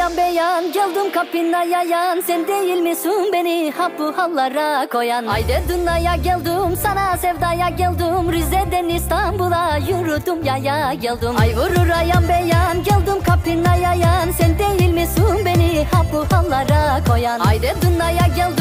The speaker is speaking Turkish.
Geldim kapına yayan. Sen değil misin beni hap bu hallara koyan? Haydi dünyaya geldim sana sevdaya geldim. Rize'den İstanbul'a yürüdüm yaya geldim. Ay vurur ayan beyan geldim kapına yayan. Sen değil misin beni hap bu hallara koyan? Haydi dünyaya geldim.